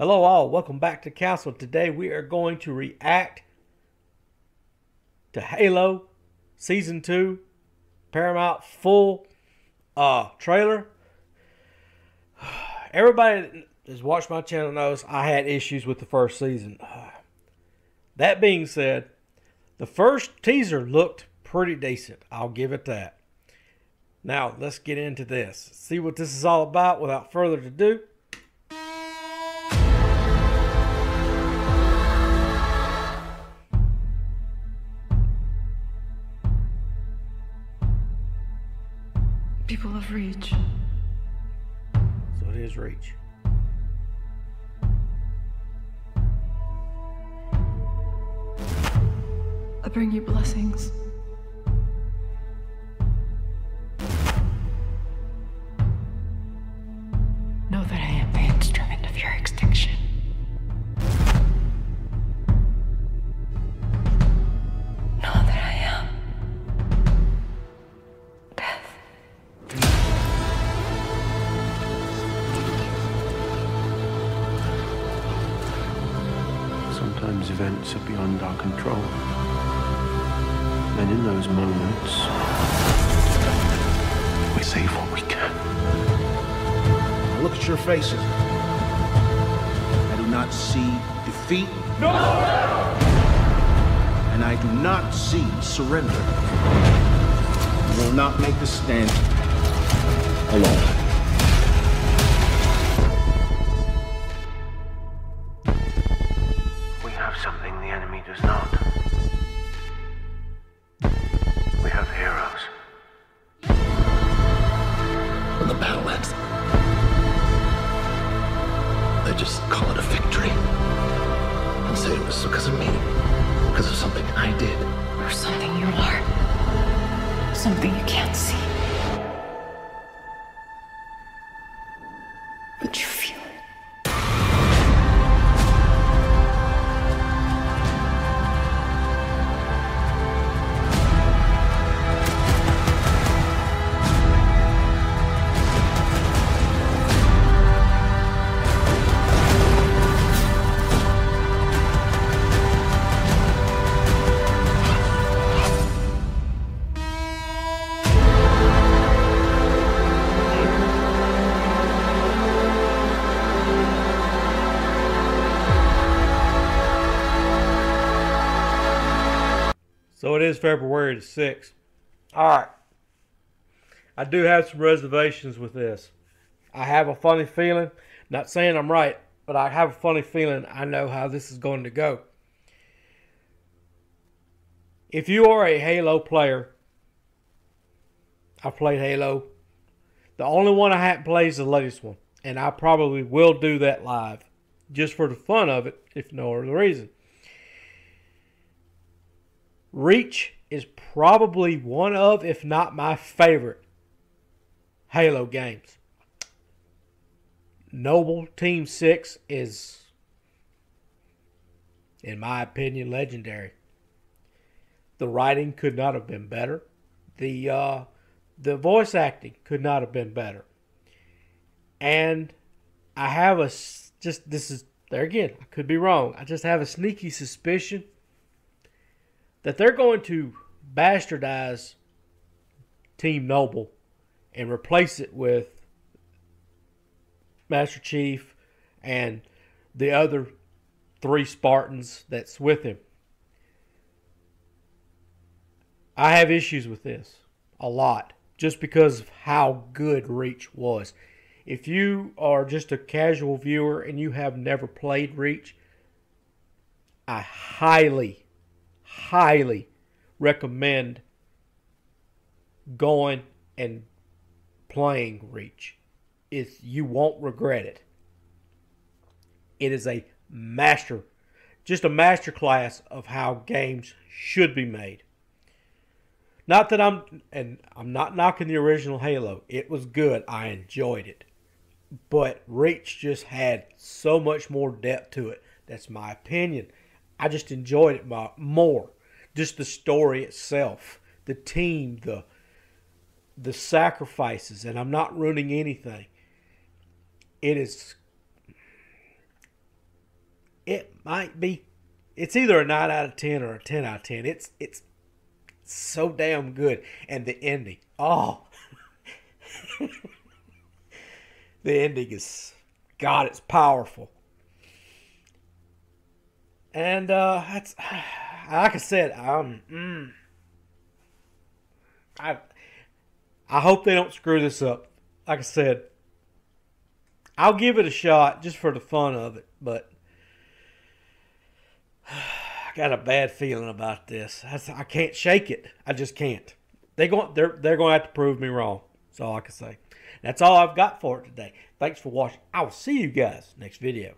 Hello, all. Welcome back to Castle. Today we are going to react to Halo Season 2 Paramount full uh, trailer. Everybody that's watched my channel knows I had issues with the first season. That being said, the first teaser looked pretty decent. I'll give it that. Now, let's get into this. See what this is all about without further ado. People of Reach. So it is Reach. I bring you blessings. Sometimes events are beyond our control. And in those moments, we save what we can. Look at your faces. I do not see defeat. No! And I do not see surrender. I will not make a stand alone. Enemy does not. We have heroes. when the battle ends. They just call it a victory. And say it was because of me. Because of something I did. Or something you are. Something you can't see. So it is February the 6th. All right. I do have some reservations with this. I have a funny feeling, not saying I'm right, but I have a funny feeling I know how this is going to go. If you are a Halo player, I've played Halo. The only one I haven't played is the latest one, and I probably will do that live just for the fun of it, if no other reason. Reach is probably one of, if not my favorite, Halo games. Noble Team 6 is, in my opinion, legendary. The writing could not have been better. The uh, the voice acting could not have been better. And I have a, just this is there again. I could be wrong. I just have a sneaky suspicion that they're going to bastardize Team Noble and replace it with Master Chief and the other three Spartans that's with him. I have issues with this a lot just because of how good Reach was. If you are just a casual viewer and you have never played Reach, I highly, highly recommend going and playing Reach. It's, you won't regret it. It is a master, just a master class of how games should be made. Not that I'm, and I'm not knocking the original Halo. It was good. I enjoyed it. But Reach just had so much more depth to it. That's my opinion. I just enjoyed it more. Just the story itself, the team, the the sacrifices, and I'm not ruining anything. It is it might be. It's either a nine out of ten or a ten out of ten. It's it's so damn good, and the ending. Oh, the ending is God. It's powerful, and uh, that's like I said. Um, mm, I I hope they don't screw this up. Like I said, I'll give it a shot just for the fun of it, but I got a bad feeling about this. I can't shake it. I just can't. They going they're they're going to have to prove me wrong. That's all I can say. That's all I've got for it today. Thanks for watching. I will see you guys next video.